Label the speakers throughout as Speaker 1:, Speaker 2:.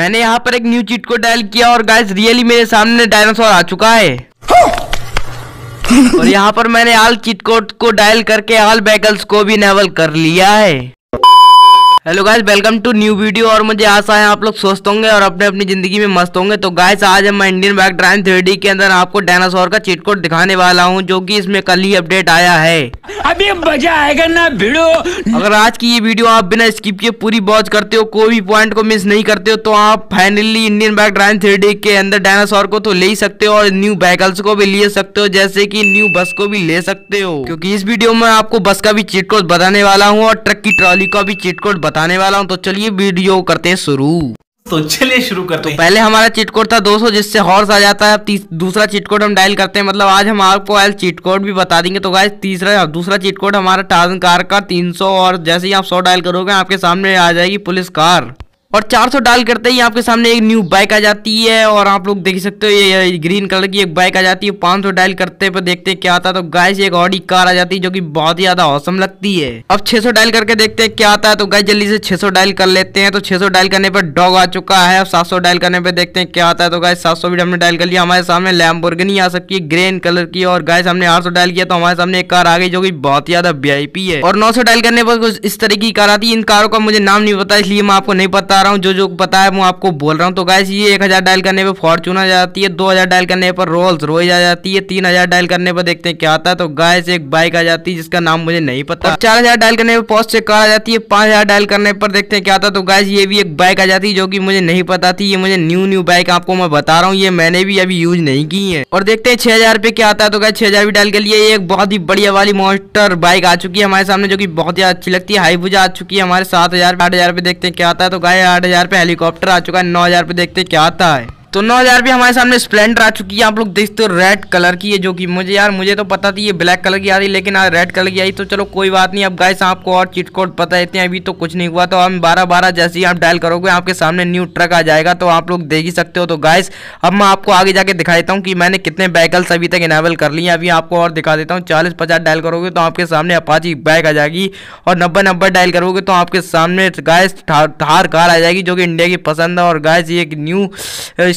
Speaker 1: मैंने यहाँ पर एक न्यू चीट को डायल किया और गाइस रियली मेरे सामने डायनासोर आ चुका है। और यहाँ पर मैंने आल चिटकोट को डायल करके आल बैगल्स को भी नेवल कर लिया है। Hello guys welcome to new video और मुझे आशा है आप लोग स्वस्थ होंगे और अपने अपनी ज़िंदगी में मस्त होंगे। तो गाइस आज हम इंडियन बैक ड्राइव थ्री के अंदर आपको डायनासोर का चीट कोड दिखाने वाला हूँ जो कि इसमें कल ही अपडेट आया है।
Speaker 2: अभी मज़ा आएगा ना भिड़ो।
Speaker 1: अगर आज की ये वीडियो आप बिना स्किप किए पूरी वॉच करते हो कोई भी पॉइंट को मिस नहीं करते हो तो आप finally Indian back drive three के अंदर डायनासोर को तो ले ही सकते हो और न्यू बैकल्स को भी ले सकते हो जैसे की न्यू बस को भी ले सकते हो। क्यूँकी इस वीडियो में आपको बस का भी चीट कोड बताने वाला हूँ और ट्रक की ट्रॉली का भी चीट कोड बताने वाला हूँ तो चलिए वीडियो करते हैं शुरू।
Speaker 3: तो चलिए शुरू करते हैं।
Speaker 1: तो पहले हमारा चीट कोड था 200 जिससे हॉर्स आ जाता है अब दूसरा चीट कोड हम डायल करते हैं मतलब आज हम आपको आज चीट कोड भी बता देंगे। तो गाइस तीसरा दूसरा चीट कोड हमारा टाजन कार का 300 और जैसे ही आप 100 डायल करोगे आपके सामने आ जाएगी पुलिस कार और 400 डायल करते ही आपके सामने एक न्यू बाइक आ जाती है और आप लोग देख सकते हो ये ग्रीन कलर की एक बाइक आ जाती है। 500 डायल करते पर देखते हैं क्या आता है। तो गाइस एक ऑडी कार आ जाती है जो कि बहुत ही ज़्यादा औसम लगती है। अब 600 डायल करके देखते हैं क्या आता है। तो गाय जल्दी से 600 डायल कर लेते हैं। तो 600 डायल करने पर डॉग आ चुका है। अब 700 डायल करने पे देखते हैं क्या आता है। तो गाइस 700 भी हमने डायल कर लिया। हमारे सामने लैम्बोर्गिनी आ सकती है ग्रीन कलर की और गाइस हमने 800 डायल किया तो हमारे सामने एक कार आ गई जो की बहुत ही ज़्यादा वीआईपी है। और 900 डायल करने पर कुछ इस तरह की कार आती है। इन कारों का मुझे नाम नहीं पता, इसलिए मैं आपको नहीं बता रहा हूँ, जो जो पता है मैं आपको बोल रहा हूँ। तो गाइस ये 1000 डायल करने पर फॉर्चून आ जाती है 2000 डायल करने पर रोल्स रोइज आ जाती है 3000 डायल करने पर देखते हैं क्या आता है। तो गाइस एक बाइक आ जाती है, जिसका नाम मुझे नहीं पता। चार हज़ार डायल करने पर पोस्ट से कार आ जाती है, पाँच हज़ार डायल करने पर देखते हैं क्या आता तो गाइस ये भी एक बाइक आ जाती है, जो कि मुझे नहीं पता थी, ये मुझे न्यू न्यू बाइक आपको मैं बता रहा हूँ, ये मैंने भी अभी यूज़ नहीं की है। और देखते हैं छह हज़ार पे क्या आता है। तो गाइस छह हज़ार भी डायल कर लिए एक बहुत ही बढ़िया वाली मॉन्स्टर बाइक आ चुकी है हमारे सामने, जो कि बहुत ही अच्छी लगती है। हाई हाईबुजा आ चुकी है हमारे सात हज़ार, आठ हज़ार देखते हैं क्या आता है। तो गाय आठ हज़ार पे हेलीकॉप्टर आ चुका है। नौ हज़ार पे देखते क्या आता है। तो 9000 भी हमारे सामने स्प्लेंडर आ चुकी है। आप लोग देखते हो रेड कलर की है जो कि मुझे यार, मुझे तो पता थी ये ब्लैक कलर की आ रही लेकिन आज रेड कलर की आई। तो चलो कोई बात नहीं। अब गाइस आपको और चिट कोड पता देते हैं। अभी तो कुछ नहीं हुआ। तो हम बारह बारह जैसे ही आप डायल करोगे, आपके सामने न्यू ट्रक आ जाएगा। तो आप लोग देख ही सकते हो। तो गाइस अब मैं आपको आगे जाके दिखा देता हूँ कि मैंने कितने बैकल्स अभी तक इनेबल कर लिए हैं। अभी आपको और दिखा देता हूँ। चालीस पचास डायल करोगे तो आपके सामने अपाची बाइक आ जाएगी। और नब्बे नब्बे डायल करोगे तो आपके सामने गाइस थार कार आ जाएगी जो कि इंडिया की पसंद है। और गाइस ये एक न्यू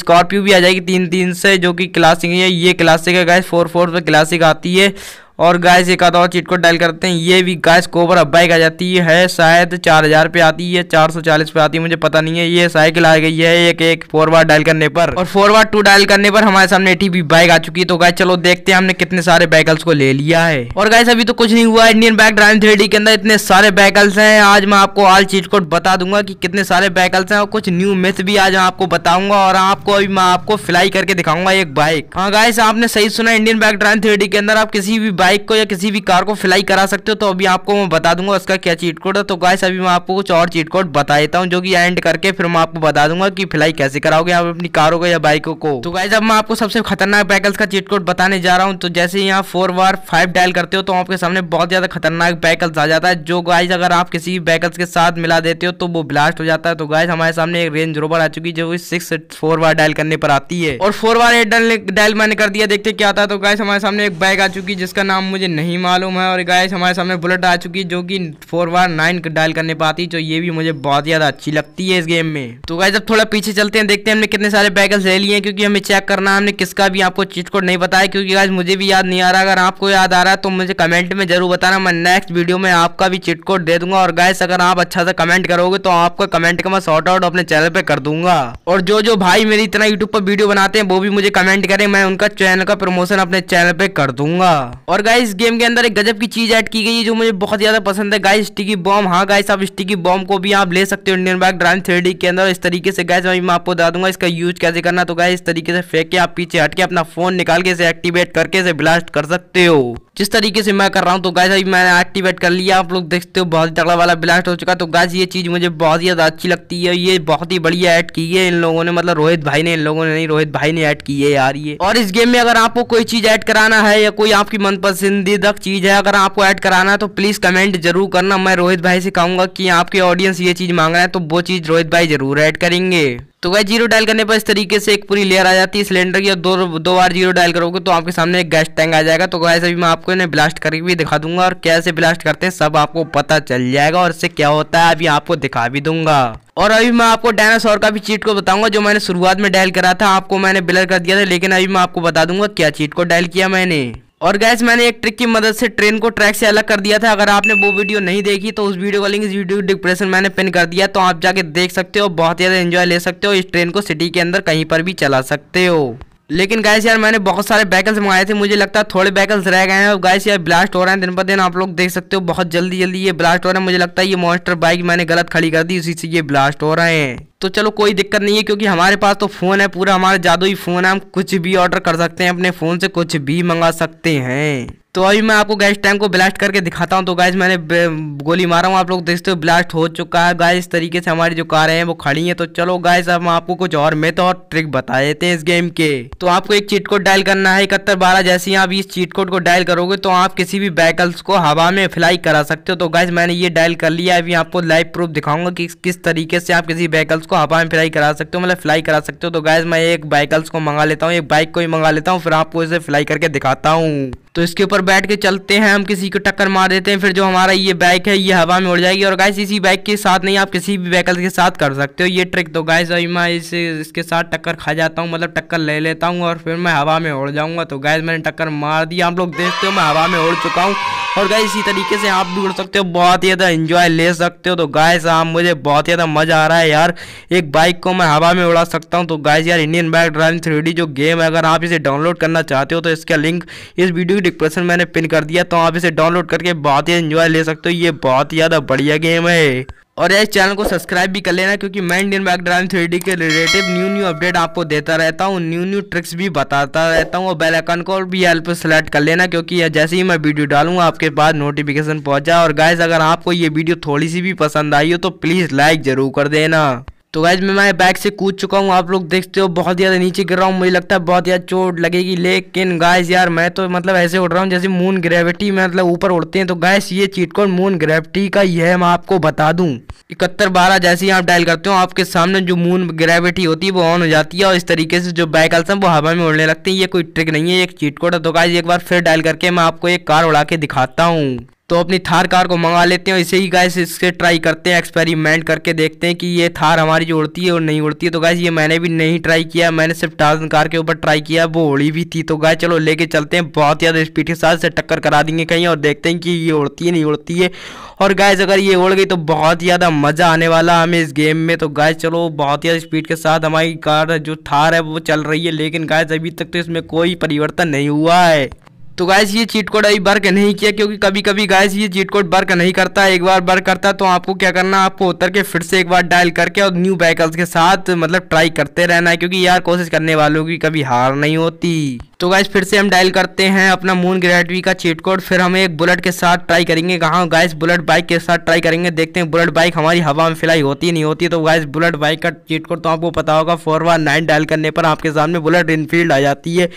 Speaker 1: स्कॉर्पियो भी आ जाएगी तीन तीन से, जो कि क्लासिक है। ये क्लासिक है गाइस फोर फोर पे क्लासिक आती है। और गाइस एक आधा और चीट को डायल करते हैं। ये भी गाइस कोबर बाइक आ जाती है, शायद चार हज़ार पे आती है, चार सौ चालीस पे आती है, मुझे पता नहीं है। ये साइकिल आ गई है एक एक फोर बार डायल करने पर। और फोर बार टू डायल करने पर हमारे सामने एटी भी बाइक आ चुकी है। तो गाइस चलो देखते हैं हमने कितने सारे बाइकल्स को ले लिया है। और गाइस अभी तो कुछ नहीं हुआ इंडियन बैक ड्राइव थ्री के अंदर। इतने सारे बाइकल्स हैं। आज मैं आपको ऑल चीट कोड बता दूँगा कि कितने सारे बाइकल्स हैं और कुछ न्यू मिथ भी आज मैं आपको बताऊँगा और आपको अभी मैं आपको फ्लाई करके दिखाऊँगा एक बाइक हाँ गाइस आपने सही सुना इंडियन बैक ड्राइव थ्री के अंदर। आप किसी भी बाइक को या किसी भी कार को फ्लाई करा सकते हो तो अभी आपको मैं बता दूँगा उसका क्या चीट कोड है। तो गाइस अभी मैं आपको कुछ और चीट कोड बता देता हूँ, जो कि एंड करके फिर मैं आपको बता दूँगा कि फ्लाई कैसे कराओगे आप अपनी कारों को या बाइकों को। तो गाइस अब मैं आपको सबसे खतरनाक बाइकल्स का चीट कोड बताने जा रहा हूँ। तो जैसे यहाँ फोर बार फाइव डायल करते हो तो आपके सामने बहुत ज़्यादा खतरनाक बाइकल्स आ जाता है, जो गाइस अगर आप किसी भी बाइकल्स के साथ मिला देते हो तो वो ब्लास्ट हो जाता है। तो गाइस हमारे सामने एक रेंज रोबर आ चुकी है, जो सिक्स फोर बार डायल करने पर आती है। और फोर बार एट डायल मैंने कर दिया, देखते क्या आता है। तो गाइस हमारे सामने एक बाइक आ चुकी है, जिसका नाम मुझे नहीं मालूम है। और गाइस हमारे सामने बुलेट आ चुकी है जो कि फोर बार नाइन डायल करने पर आती है तो ये भी मुझे बहुत ज़्यादा अच्छी लगती है इस गेम में। तो गाइस अब थोड़ा पीछे चलते हैं, देखते हैं हमने कितने सारे बैगल्स ले लिए हैं, क्योंकि हमें चेक करना, हमने किसका भी आपको चीट कोड नहीं बताया, क्योंकि गाइस मुझे भी याद नहीं आ रहा। अगर आपको याद आ रहा है तो मुझे कमेंट में ज़रूर बताना, मैं नेक्स्ट वीडियो में आपका भी चीट कोड दे दूँगा। और गाइस अगर आप अच्छा से कमेंट करोगे तो आपका कमेंट का मैं शॉर्ट आउट अपने चैनल पे कर दूँगा। और जो जो भाई मेरी इतना यूट्यूब पर वीडियो बनाते हैं, वो भी मुझे कमेंट करें, मैं उनका चैनल का प्रमोशन अपने चैनल पे कर दूँगा। और गाइस गेम के अंदर एक गजब की चीज़ ऐड की गई है जो मुझे बहुत ज़्यादा पसंद है। गाइस स्टिकी बॉम्ब हाँ गाइस आप स्टिकी बॉम्ब को भी आप ले सकते हो इंडियन बैग ड्राइव थ्री के अंदर। इस तरीके से गाइस मैं आपको बता दूँगा इसका यूज़ कैसे करना तो गाइस इस तरीके से फेंक के आप पीछे हटके अपना फ़ोन निकाल के इसे एक्टिवेट करके इसे ब्लास्ट कर सकते हो। जिस तरीके से मैं कर रहा हूँ तो गाइस अभी मैंने एक्टिवेट कर लिया। आप लोग देखते हो, बहुत ही तगड़ा वाला ब्लास्ट हो चुका। तो गाइस ये चीज़ मुझे बहुत ही ज़्यादा अच्छी लगती है। ये बहुत ही बढ़िया ऐड की है इन लोगों ने। मतलब रोहित भाई ने, इन लोगों ने नहीं, रोहित भाई ने ऐड की है यार ये। और इस गेम में अगर आपको कोई चीज़ ऐड कराना है या कोई आपकी मन पसंदीदा चीज़ है, अगर आपको ऐड कराना है तो प्लीज़ कमेंट ज़रूर करना। मैं रोहित भाई से कहूँगा कि आपके ऑडियंस ये चीज़ मांग रहे हैं तो वो चीज़ रोहित भाई ज़रूर ऐड करेंगे। तो वह ज़ीरो डायल करने पर इस तरीके से एक पूरी लेयर आ जाती है सिलेंडर की और दो दो बार ज़ीरो डायल करोगे तो आपके सामने एक गैस टैंक आ जाएगा। तो गाइस अभी मैं आपको इन्हें ब्लास्ट करके भी दिखा दूँगा और कैसे ब्लास्ट करते हैं, सब आपको पता चल जाएगा और इससे क्या होता है, अभी आपको दिखा भी दूँगा। और अभी मैं आपको डायनासोर का भी चीट को बताऊँगा, जो मैंने शुरुआत में डायल करा था, आपको मैंने ब्लर कर दिया था, लेकिन अभी मैं आपको बता दूँगा क्या चीट को डायल किया मैंने। और गैस मैंने एक ट्रिक की मदद से ट्रेन को ट्रैक से अलग कर दिया था। अगर आपने वो वीडियो नहीं देखी तो उस वीडियो का लिंक इस वीडियो डिप्रेशन मैंने पिन कर दिया तो आप जाके देख सकते हो, बहुत ज़्यादा एंजॉय ले सकते हो। इस ट्रेन को सिटी के अंदर कहीं पर भी चला सकते हो। लेकिन गैस यार, मैंने बहुत सारे बैकल्स मंगाए थे। मुझे लगता है थोड़े बैकल्स रह गए हैं। और गैस यार ब्लास्ट हो रहे हैं दिन पर दिन। आप लोग देख सकते हो, बहुत जल्दी जल्दी ये ब्लास्ट हो रहे हैं। मुझे लगता है ये मॉन्स्टर बाइक मैंने गलत खड़ी कर दी उसी से ये ब्लास्ट हो रहे हैं। तो चलो कोई दिक्कत नहीं है, क्योंकि हमारे पास तो फ़ोन है, पूरा हमारा जादू ही फ़ोन है, हम कुछ भी ऑर्डर कर सकते हैं, अपने फ़ोन से कुछ भी मंगा सकते हैं। तो अभी मैं आपको गैस टैंक को ब्लास्ट करके दिखाता हूँ तो गैस मैंने गोली मारा हूँ, आप लोग देखते हो ब्लास्ट हो चुका है। गाइस इस तरीके से हमारी जो कारें हैं, वो खड़ी हैं तो चलो गाइस अब आपको कुछ और मेथ और ट्रिक बता देते हैं इस गेम के। तो आपको एक चीट कोड डायल करना है, इकहत्तर बारह जैसे ही आप इस चीट कोड को डायल करोगे तो आप किसी भी व्हीकल्स को हवा में फ्लाई करा सकते हो। तो गाइस मैंने ये डायल कर लिया, अभी आपको लाइव प्रूफ दिखाऊँगा कि किस तरीके से आप किसी व्हीकल्स को हवा में फ्लाई करा सकते हो मतलब फ्लाई करा सकते हो। तो गाइस मैं एक बाइकल्स को मंगा लेता हूँ, एक बाइक को ही मंगा लेता हूँ, फिर आपको इसे फ्लाई करके दिखाता हूँ। तो इसके ऊपर बैठ के चलते हैं, हम किसी को टक्कर मार देते हैं, फिर जो हमारा ये बाइक है, ये हवा में उड़ जाएगी। और गाइस इसी बाइक के साथ नहीं, आप किसी भी व्हीकल के साथ कर सकते हो। ये ट्रिक तो गाइस अभी मैं इस, इसके साथ टक्कर खा जाता हूँ मतलब टक्कर ले लेता हूँ और फिर मैं हवा में उड़ जाऊँगा। तो गाइस मैंने टक्कर मार दिया आप लोग देखते हो, मैं हवा में उड़ चुका हूँ। और गाय इसी तरीके से आप भी उड़ सकते हो, बहुत ही ज़्यादा इंजॉय ले सकते हो। तो गाय साहब मुझे बहुत ही ज़्यादा मज़ा आ रहा है यार, एक बाइक को मैं हवा में उड़ा सकता हूँ। तो गाइस यार इंडियन बाइक ड्राइविंग थ्री जो गेम है, अगर आप इसे डाउनलोड करना चाहते हो तो इसका लिंक इस वीडियो डिस्क्रिप्शन मैंने पिन कर दिया तो आप इसे डाउनलोड करके बहुत ही इन्जॉय ले सकते हो। ये बहुत ही ज़्यादा बढ़िया गेम है। और इस चैनल को सब्सक्राइब भी कर लेना, क्योंकि मैं इंडियन बैक ड्राइविंग थ्री के रिलेटिव न्यू न्यू अपडेट आपको देता रहता हूँ न्यू न्यू ट्रिक्स भी बताता रहता हूँ, और बेल आइकन को और भी हेल्प सेलेक्ट कर लेना, क्योंकि जैसे ही मैं वीडियो डालूँगा, आपके पास नोटिफिकेशन पहुँच जाए। और गाइस अगर आपको ये वीडियो थोड़ी सी भी पसंद आई हो तो प्लीज़ लाइक ज़रूर कर देना। तो गैज मैं मैं बैग से कूद चुका हूँ। आप लोग देखते हो, बहुत ज़्यादा नीचे गिर रहा हूँ। मुझे लगता है बहुत ज़्यादा चोट लगेगी, लेकिन गाइस यार, मैं तो मतलब ऐसे उड़ रहा हूँ जैसे मून ग्रेविटी में मतलब ऊपर उड़ते हैं। तो गैस ये चीट कोड मून ग्रेविटी का ही है, मैं आपको बता दूँ। इकहत्तर बारह जैसे ही आप डायल करते हो, आपके सामने जो मून ग्रेविटी होती है, वो ऑन हो जाती है। और इस तरीके से जो बाइकल्स हैं, वो हवा में उड़ने लगते हैं। ये कोई ट्रिक नहीं है एक चीट कोड है। तो गाइस एक बार फिर डायल करके मैं आपको एक कार उड़ा के दिखाता हूँ। तो अपनी थार कार को मंगा लेते हैं इसे ही गाइस इससे ट्राई करते हैं एक्सपेरिमेंट करके देखते हैं कि ये थार हमारी जो उड़ती है और नहीं उड़ती है। तो गाइस ये मैंने भी नहीं ट्राई किया, मैंने सिर्फ़ टार्जन कार के ऊपर ट्राई किया, वो उड़ी भी थी। तो गाइस चलो लेके चलते हैं, बहुत ज़्यादा स्पीड के साथ से टक्कर करा देंगे कहीं और देखते हैं कि ये उड़ती है, नहीं उड़ती है। और गाइस अगर ये उड़ गई तो बहुत ज़्यादा मज़ा आने वाला हमें इस गेम में। तो गाइस चलो बहुत ज़्यादा स्पीड के साथ हमारी कार जो थार है, वो चल रही है। लेकिन गाइस अभी तक तो इसमें कोई परिवर्तन नहीं हुआ है। तो गाइस ये चीट कोड अभी वर्क नहीं किया क्योंकि कभी कभी गाइस ये चीट कोड वर्क नहीं करता। एक बार वर्क करता तो आपको क्या करना, आपको उतर के फिर से एक बार डायल करके और न्यू व्हीकल्स के साथ मतलब ट्राई करते रहना है क्योंकि यार कोशिश करने वालों की कभी हार नहीं होती। तो गाइस फिर से हम डायल करते हैं अपना मून ग्रेटवी का चीट कोड फिर हम एक बुलेट के साथ ट्राई करेंगे। कहाँ गाइस बुलेट बाइक के साथ ट्राई करेंगे। देखते हैं बुलेट बाइक हमारी हवा में फिलाई होती नहीं होती। तो गाइस बुलेट बाइक का चीट कोड तो आपको पता होगा फोर वन नाइन डायल करने पर आपके सामने बुलेट इनफील्ड आ जाती है।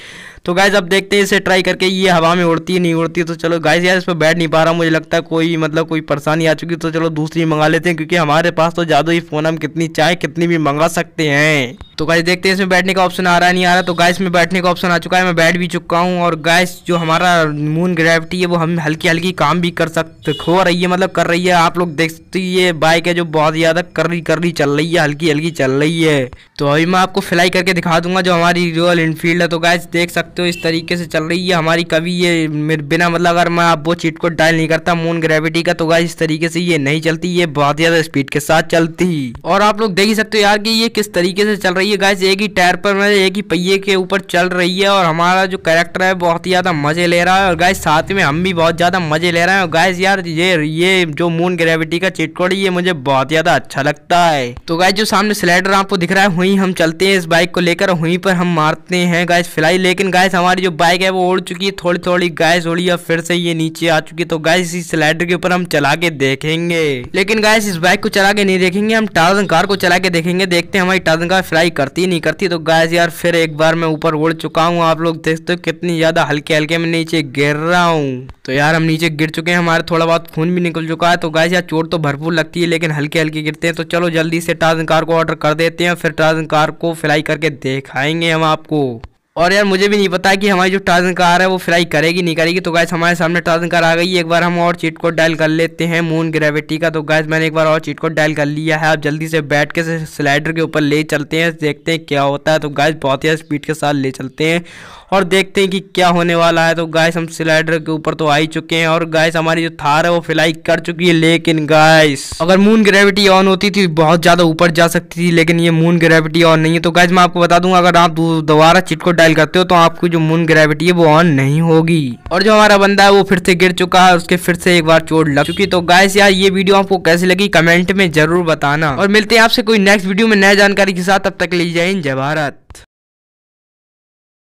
Speaker 1: तो गाइज़ अब देखते हैं, इसे ट्राई करके ये हवा में उड़ती है, नहीं उड़ती है तो चलो गाइज़ यार इस पर बैठ नहीं पा रहा, मुझे लगता है कोई मतलब कोई परेशानी आ चुकी तो चलो दूसरी मंगा लेते हैं, क्योंकि हमारे पास तो ज़्यादा ही फ़ोन हम कितनी चाहे, कितनी भी मंगा सकते हैं। तो गाइस देखते हैं, इसमें बैठने का ऑप्शन आ रहा नहीं आ रहा तो गाइस में बैठने का ऑप्शन आ चुका है, मैं बैठ भी चुका हूँ, और गाइस जो हमारा मून ग्रेविटी है, वो हम हल्की हल्की काम भी कर सकते हो रही है मतलब कर रही है, आप लोग देखते ये बाइक है जो बहुत ज़्यादा कर रही कर रही चल रही है हल्की हल्की चल रही है। तो अभी मैं आपको फ्लाई करके दिखा दूँगा, जो हमारी रॉयल इनफील्ड है तो गाइस देख सकते हो इस तरीके से चल रही है हमारी कभी ये बिना मतलब अगर मैं आप वो चीट को डायल नहीं करता मून ग्रेविटी का तो गाइस इस तरीके से ये नहीं चलती, ये बहुत ज़्यादा स्पीड के साथ चलती। और आप लोग देख ही सकते हो यार कि ये किस तरीके से चल रही है। गाइस एक ही टायर पर मैं एक ही पहिए के ऊपर चल रही है और हमारा जो कैरेक्टर है, बहुत ही ज़्यादा मज़े ले रहा है। और गाइस साथ में हम भी बहुत ज़्यादा मज़े ले रहे हैं। और गाइस यार, ये ये जो मून ग्रेविटी का चिटकोड़ ये मुझे बहुत ज़्यादा अच्छा लगता है। तो गाइस जो सामने स्लाइडर आपको दिख रहा है, वहीं हम चलते हैं इस बाइक को लेकर। वहीं पर हम मारते हैं गाइस फ़िलहाल लेकिन गाइस गाइस हमारी जो बाइक है, वो उड़ चुकी है थोड़ी थोड़ी गाइस उड़ी है फिर से ये नीचे आ चुकी है। तो गाइस इस स्लाइडर के ऊपर हम चला के देखेंगे। लेकिन गाइस इस बाइक को चला के नहीं देखेंगे, हम टार्जन कार को चला के देखेंगे। देखते हैं, हमारी टार्जन कार फ्लाई करती नहीं करती। तो गाइस यार, फिर एक बार मैं ऊपर उड़ चुका हूँ। आप लोग देखते हो कितनी ज़्यादा हल्के हल्के में नीचे गिर रहा हूँ। तो यार, हम नीचे गिर चुके हैं। हमारे थोड़ा बहुत खून भी निकल चुका है। तो गाइस यार, चोट तो भरपूर लगती है, लेकिन हल्के हल्के गिरते हैं। तो चलो, जल्दी से टार्जन कार को ऑर्डर कर देते हैं फिर टार्जन कार को फ्लाई करके दिखाएँगे हम आपको। और यार मुझे भी नहीं पता कि हमारी जो टार्जन कार है, वो फ्लाई करेगी, नहीं करेगी। तो गैस हमारे सामने टार्जन कार आ गई। एक बार हम और चीट कोड डायल कर लेते हैं मून ग्रेविटी का। तो गैस मैंने एक बार और चीट कोड डायल कर लिया है। आप जल्दी से बैठ के स्लाइडर के ऊपर ले चलते हैं, देखते हैं क्या होता है। तो गैस बहुत ही स्पीड के साथ ले चलते हैं और देखते हैं कि क्या होने वाला है। तो गाइस हम स्लाइडर के ऊपर तो आ ही चुके हैं और गाइस हमारी जो थार है, वो फ्लाई कर चुकी है। लेकिन गाइस अगर मून ग्रेविटी ऑन होती थी, बहुत ज़्यादा ऊपर जा सकती थी, लेकिन ये मून ग्रेविटी ऑन नहीं है। तो गाइस मैं आपको बता दूँगा, अगर आप दोबारा चिट को डायल करते हो तो आपकी जो मून ग्रेविटी है, वो ऑन नहीं होगी। और जो हमारा बंदा है, वो फिर से गिर चुका है, उसके फिर से एक बार चोट लग चुकी तो गाइस यार, ये वीडियो आपको कैसी लगी कमेंट में ज़रूर बताना। और मिलते हैं आपसे कोई नेक्स्ट वीडियो में नया जानकारी के साथ, तब तक लीजिए जय भारत।